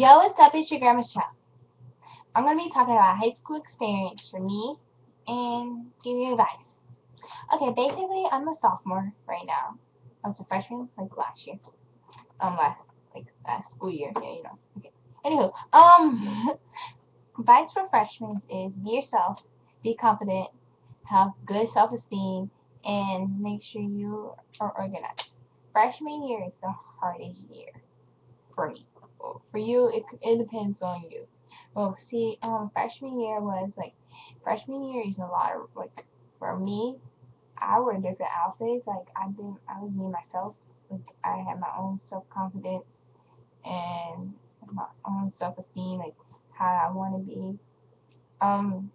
Yo, what's up? It's your grandma's child. I'm gonna be talking about high school experience for me and you advice. Okay, basically, I'm a sophomore right now. I was a freshman like last year. Um, last like last school year. Yeah, you know. Okay. Anywho, um, advice for freshmen is be yourself, be confident, have good self-esteem, and make sure you are organized. Freshman year is the hardest year for me. For you, it it depends on you. Well, see, um, freshman year was like freshman year is a lot of like for me. I wear different outfits. Like I've been, I was me myself. Like I had my own self confidence and my own self esteem, like how I want to be. Um,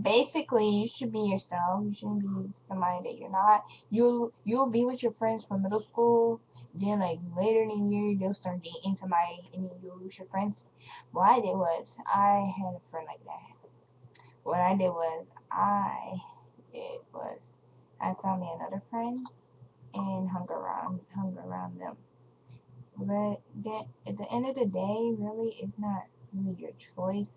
basically, you should be yourself. You shouldn't be somebody that you're not. You'll you'll be with your friends from middle school. Then like later in the year, you'll start dating somebody, and then you'll lose your friends. What I did was I had a friend like that. What I did was I it was I found me another friend and hung around hung around them. But then at the end of the day, really, it's not really your choice.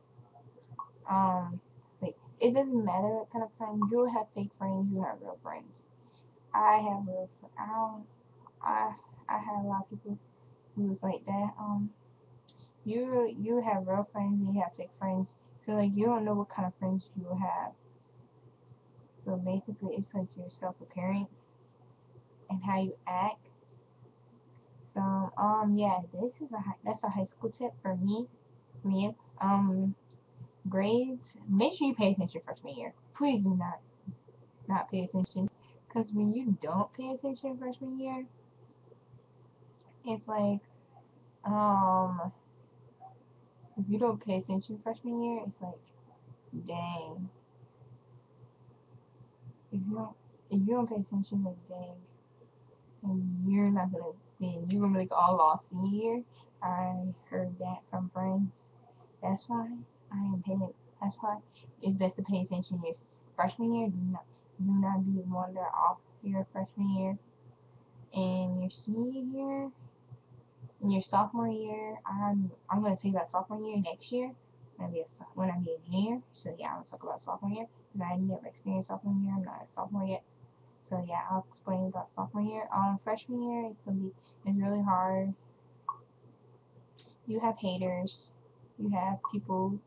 Um, like it doesn't matter what kind of friend you have fake friends, you have real friends. I have real. friends. I don't. I I had a lot of people who was like that. Um, you you have real friends and you have fake friends. So like you don't know what kind of friends you have. So basically, it's like your self appearance and how you act. So um yeah, this is a high, that's a high school tip for me. For me, um, grades. Make sure you pay attention freshman year. Please do not not pay attention, because when you don't pay attention freshman year, it's like um if you don't pay attention freshman year, it's like dang if you don't if you don't pay attention, like dang, and you're not gonna then you're gonna be like all lost senior year. I heard that from friends. That's why I am paying. That's why it's best to pay attention your freshman year. Do not do not be wander off your freshman year and your senior year. In your sophomore year, I'm I'm gonna talk about sophomore year next year. When I a, when I be a junior. So yeah, I'm gonna talk about sophomore year because I never experienced sophomore year. I'm not a sophomore yet. So yeah, I'll explain about sophomore year. Um, freshman year it's gonna be it's really hard. You have haters. You have people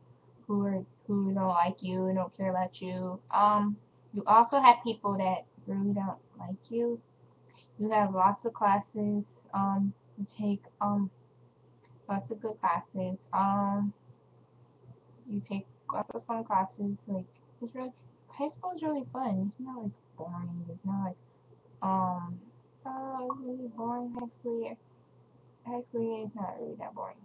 who are who don't like you and don't care about you. Um, you also have people that really don't like you. You have lots of classes. Um, you take um lots of good classes. Um, you take lots of fun classes. Like it's really high school is really fun. It's not like boring. It's not like um oh really boring high school year. High school year is not really that boring.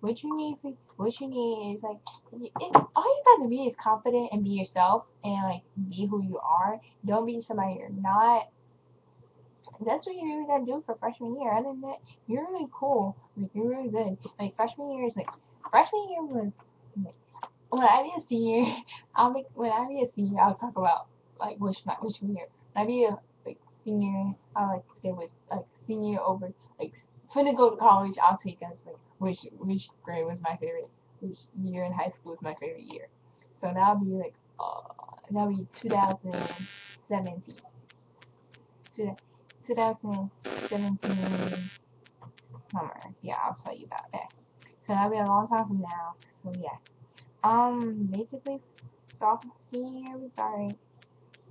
What you need for what you need is like it, all you gotta be is confident and be yourself and like be who you are. Don't be somebody you're not. That's what you really gotta do for freshman year. Other than that, you're really cool. Like you're really good. Like freshman year is like freshman year was like, when I be a senior, I'll make when I be a senior, I'll talk about like which my which year. When I be a like senior, I like say with like senior over like finna go to college. I'll take us like which which grade was my favorite, which year in high school was my favorite year. So that'll be like uh that'll be 2017. 2017 summer. Yeah, I'll tell you about that. So that'll be a long time from now. So yeah. Um, basically, senior year was alright.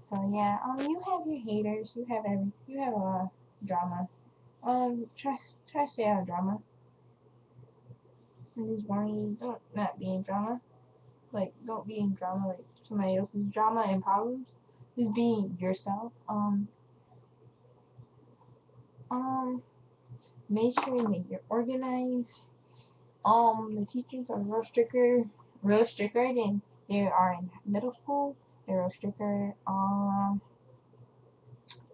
So yeah, um, you have your haters. You have every. You have a uh, drama. Um, try try to stay out of drama. And just warning don't not be in drama. Like, don't be in drama like somebody else's drama and problems. Just be yourself. Um. Um. Make sure that you're organized. Um, the teachers are real stricter real stricter than they are in middle school. They're real stricter. Um,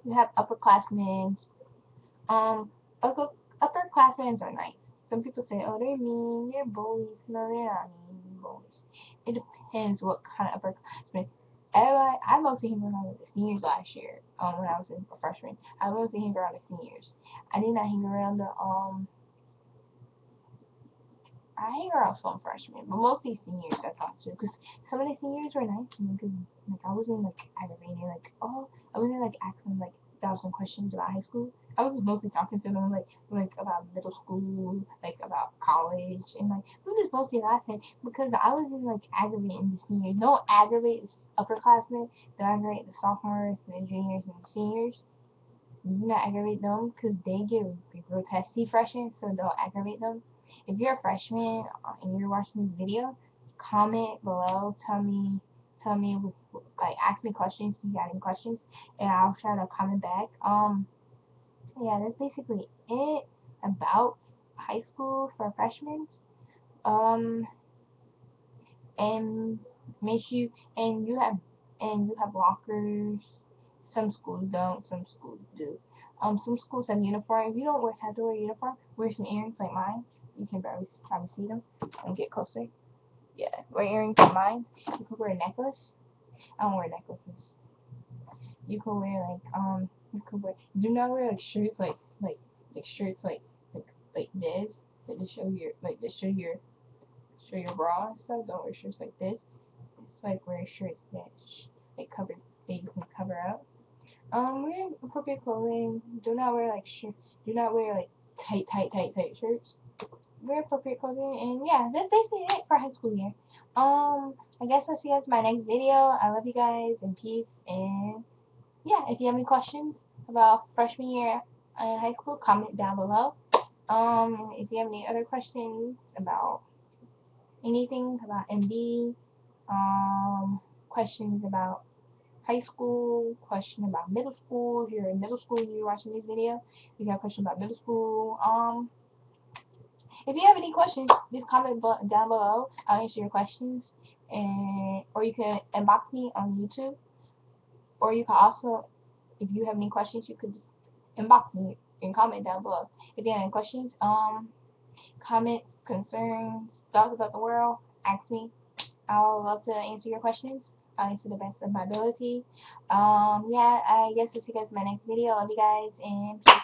you have upperclassmen. Um, upper upperclassmen are nice. Some people say, oh, they're mean, they're bullies. No, they're not mean, bullies. It depends what kind of upperclassmen. Everybody, I mostly hang around with the seniors last year. Um, when I was a freshman, I mostly hang around the seniors. I did not hang around the um I hang around some freshmen, but mostly seniors I talk to, because some of the seniors were nice to me, because like I wasn't like aggravating, like oh I wasn't like asking like thousand questions about high school. I was mostly talking to them like like about middle school, like about college, and like we was mostly laughing because I wasn't like aggravating the seniors. Don't aggravate upperclassmen, don't aggravate the sophomores, and the juniors, and the seniors. Do not aggravate them because they get real testy freshmen, so don't aggravate them. If you're a freshman uh, and you're watching this video, comment below. Tell me, tell me, like, ask me questions if you got any questions, and I'll try to comment back. Um, yeah, that's basically it about high school for freshmen. Um, and make you and you have and you have lockers. Some schools don't, some schools do. Um, some schools have uniform. If you don't wear, have to wear uniform, wear some earrings like mine. You can barely probably see them. And get closer. Yeah, wear earrings like mine. You can wear a necklace. I don't wear necklaces. You can wear like um, you could wear. Do not wear like shirts like like like shirts like like like this. Like to show your like to show your show your bra and stuff. Don't wear shirts like this. It's like wear shirts that like cover that you can cover up. Um, wear appropriate clothing. Do not wear like shirt. Do not wear like tight, tight, tight, tight shirts. Wear appropriate clothing, and yeah, that's basically it for high school year. Um, I guess I'll see you guys in my next video. I love you guys, and peace, and yeah, if you have any questions about freshman year in high school, comment down below. Um, if you have any other questions about anything about MB, um, questions about high school, question about middle school, if you're in middle school and you're watching this video, if you have a question about middle school, um, if you have any questions, just comment down below. I'll answer your questions, and or you can inbox me on YouTube, or you can also, if you have any questions, you could just inbox me and comment down below. If you have any questions, um, comments, concerns, thoughts about the world, ask me. I'll love to answer your questions. I'll answer the best of my ability. Um, yeah, I guess I'll see you guys in my next video. Love you guys, and peace.